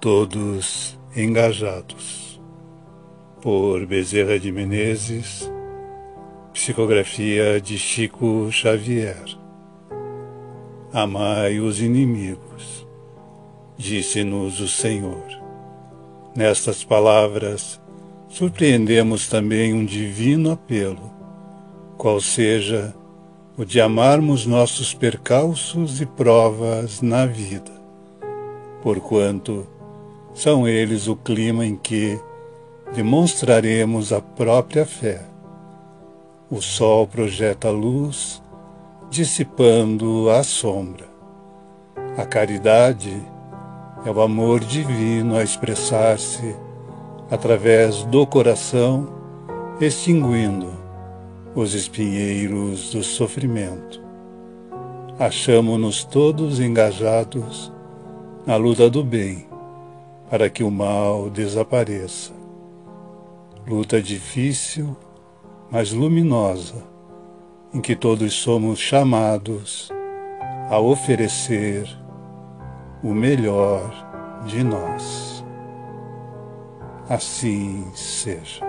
Todos engajados. Por Bezerra de Menezes, psicografia de Chico Xavier. Amai os inimigos, disse-nos o Senhor. Nestas palavras, surpreendemos também um divino apelo, qual seja o de amarmos nossos percalços e provas na vida, porquanto são eles o clima em que demonstraremos a própria fé. O sol projeta luz, dissipando a sombra. A caridade é o amor divino a expressar-se através do coração, extinguindo os espinheiros do sofrimento. Achamo-nos todos engajados na luta do bem para que o mal desapareça. Luta difícil, mas luminosa, em que todos somos chamados a oferecer o melhor de nós. Assim seja.